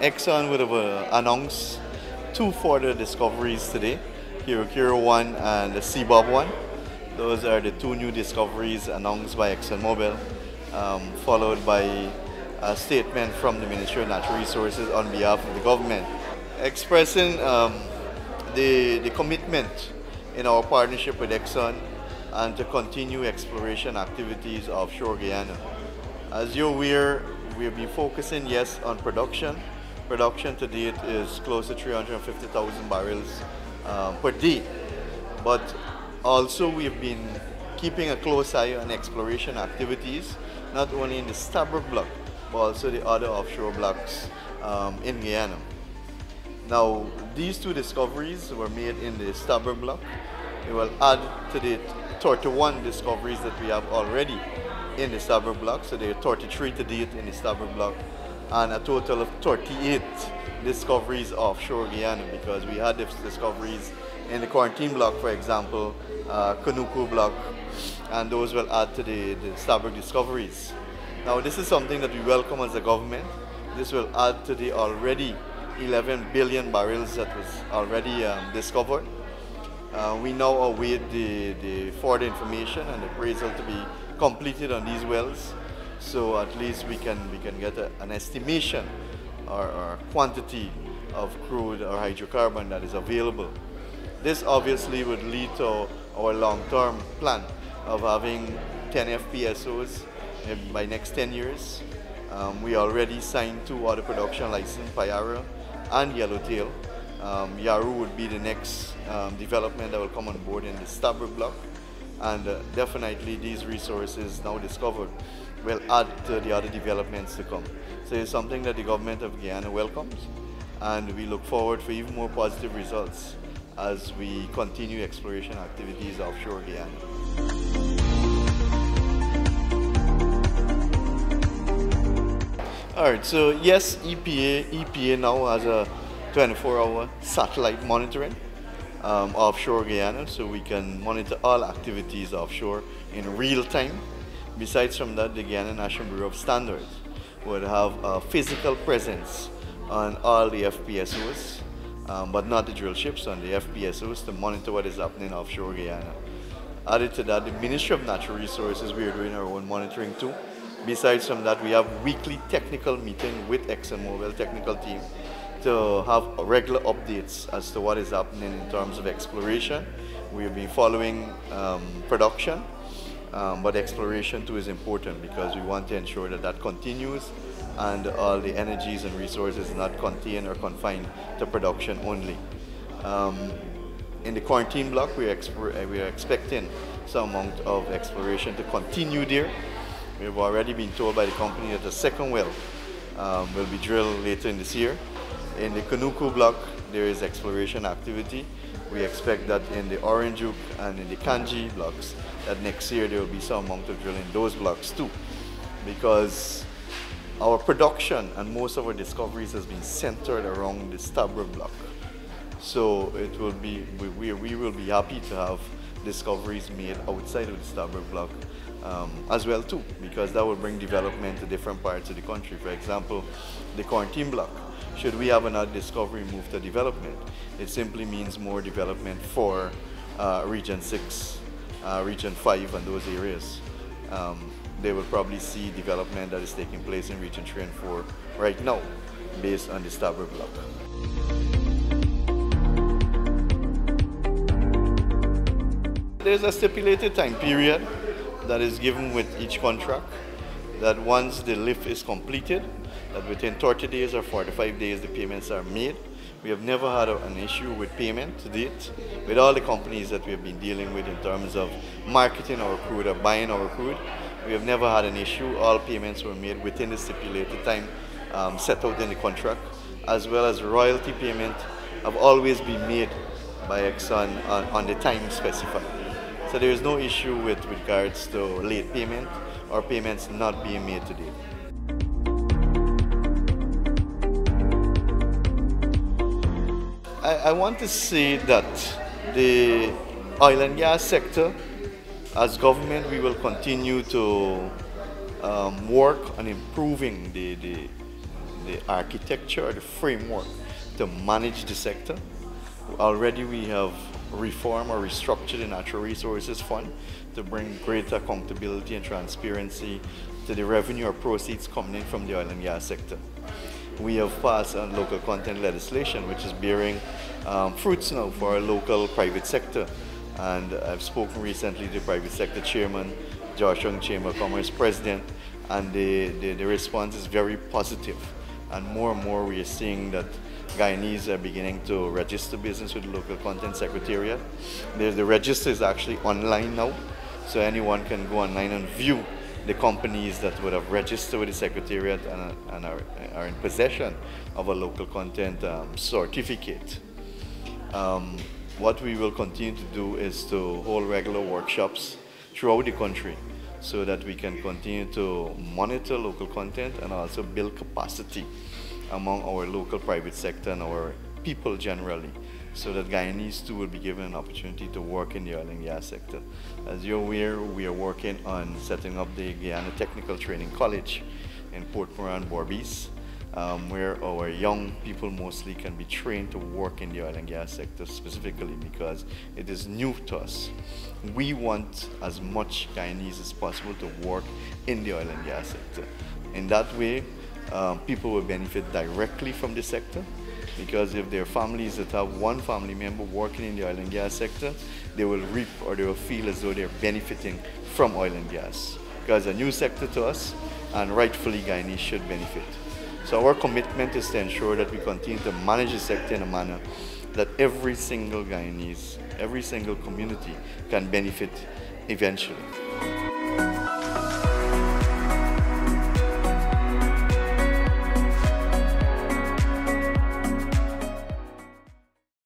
Exxon would have uh, announced two further discoveries today, Kiru 1 and the Seabob 1. Those are the two new discoveries announced by ExxonMobil, um, followed by a statement from the Ministry of Natural Resources on behalf of the government, expressing um, the, the commitment in our partnership with Exxon and to continue exploration activities offshore Guyana. As you're aware, we've been focusing, yes, on production. Production to date is close to 350,000 barrels uh, per day. But also, we've been keeping a close eye on exploration activities, not only in the Stabroek block, but also the other offshore blocks um, in Guyana. Now, these two discoveries were made in the Stabroek block. It will add to the 31 discoveries that we have already in the Stabroek block. So there are 33 to date in the Stabroek block and a total of 38 discoveries offshore Guyana because we had discoveries in the Corentyne block, for example, uh, Kanuku block, and those will add to the, the Stabroek discoveries. Now, this is something that we welcome as a government. This will add to the already 11 billion barrels that was already um, discovered. Uh, we now await the, the further information and appraisal to be completed on these wells so at least we can we can get a, an estimation or, or quantity of crude or hydrocarbon that is available this obviously would lead to our long-term plan of having 10 FPSOs by next 10 years. Um, we already signed two other production licenses, Payara and Yellowtail. Um, Uaru would be the next um, development that will come on board in the Stabroek block. And uh, definitely these resources now discovered will add to the other developments to come. So it's something that the government of Guyana welcomes and we look forward for even more positive results as we continue exploration activities offshore Guyana. All right, so yes, EPA, EPA now has a 24-hour satellite monitoring um, offshore Guyana, so we can monitor all activities offshore in real time. Besides from that, the Guyana National Bureau of Standards would have a physical presence on all the FPSOs um, but not the drill ships on the FPSOs to monitor what is happening offshore Guyana. Added to that, the Ministry of Natural Resources, we are doing our own monitoring too. Besides from that, we have weekly technical meeting with ExxonMobil technical team to have regular updates as to what is happening in terms of exploration. We've been following um, production, um, but exploration too is important because we want to ensure that that continues and all the energies and resources not contained or confined to production only. Um, in the Corentyne block, we are, uh, we are expecting some amount of exploration to continue there. We've already been told by the company that the second well um, will be drilled later in this year. In the Kanuku block, there is exploration activity. We expect that in the Orange and in the Canje blocks, that next year there will be some amount of drilling in those blocks too. Because our production and most of our discoveries has been centered around the Stabroek block. So it will be, we, we will be happy to have discoveries made outside of the Stabroek block um, as well too, because that will bring development to different parts of the country. For example, the Corentyne block. Should we have another discovery move to development, it simply means more development for uh, Region 6, uh, Region 5 and those areas. Um, they will probably see development that is taking place in Region 3 and 4 right now based on the Stabroek block. There's a stipulated time period that is given with each contract that once the lift is completed, that within 30 days or 45 days the payments are made. We have never had a, an issue with payment to date with all the companies that we have been dealing with in terms of marketing our crude or buying our crude. We have never had an issue. All payments were made within the stipulated time um, set out in the contract, as well as royalty payment have always been made by Exxon on, on the time specified. So there is no issue with regards to late payment or payments not being made today. I, I want to say that the oil and gas sector as government, we will continue to um, work on improving the, the, the architecture, the framework to manage the sector. Already we have reformed or restructured the Natural Resources Fund to bring greater accountability and transparency to the revenue or proceeds coming in from the oil and gas sector. We have passed on local content legislation, which is bearing um, fruits now for our local private sector. And I've spoken recently to private sector chairman, Georgetown Chamber of Commerce president, and the, the, the response is very positive. And more and more we are seeing that Guyanese are beginning to register business with the local content secretariat. The, the register is actually online now, so anyone can go online and view the companies that would have registered with the secretariat and, and are, are, in possession of a local content um, certificate. Um, what we will continue to do is to hold regular workshops throughout the country so that we can continue to monitor local content and also build capacity among our local private sector and our people generally so that Guyanese too will be given an opportunity to work in the oil and gas sector. As you're aware, we are working on setting up the Guyana Technical Training College in Port Mourant, Berbice, um, where our young people mostly can be trained to work in the oil and gas sector specifically because it is new to us. We want as much Guyanese as possible to work in the oil and gas sector. In that way, um, people will benefit directly from the sector because if there are families that have one family member working in the oil and gas sector, they will reap or they will feel as though they're benefiting from oil and gas. Because a new sector to us, and rightfully Guyanese should benefit. So our commitment is to ensure that we continue to manage the sector in a manner that every single Guyanese, every single community can benefit eventually.